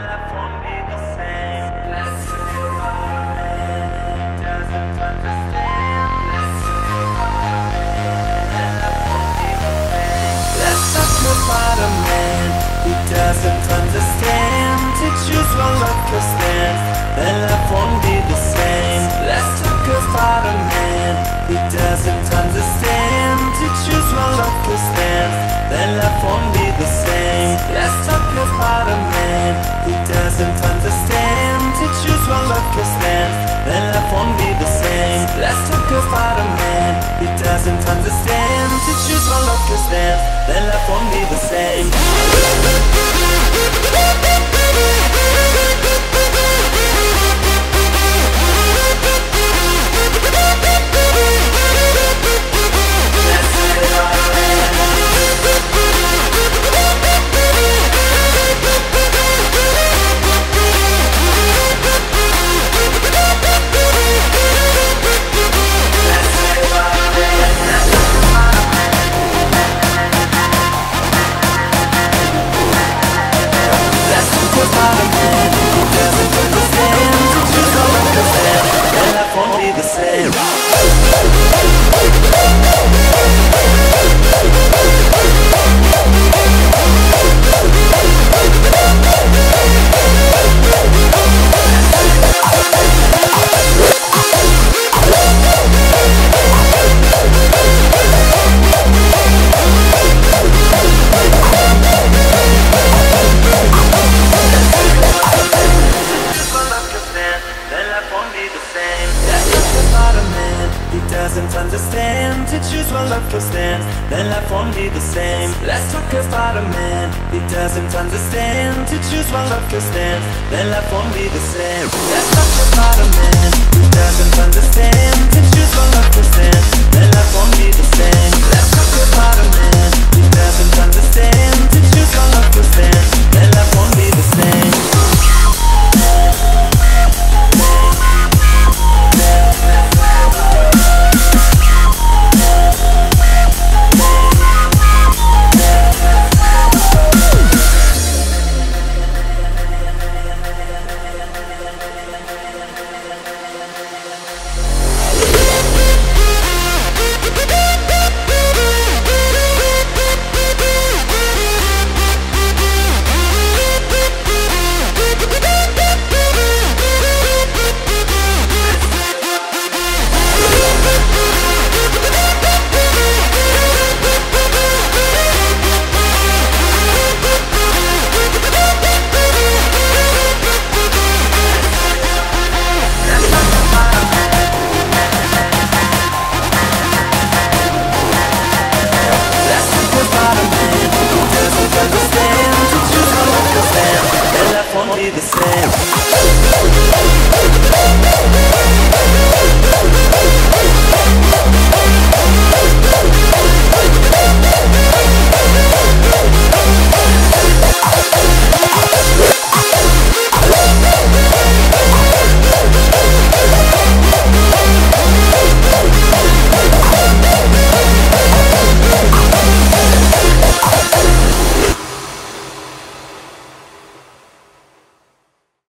left. a Spider-Man He doesn't understand To choose one love to stand, then life won't be the same. doesn't understand. To choose one love goes stand Then life won't be the same. Let's talk about a man He doesn't understand. To choose one love goes stand Then life won't be the same. Let's talk about a man He doesn't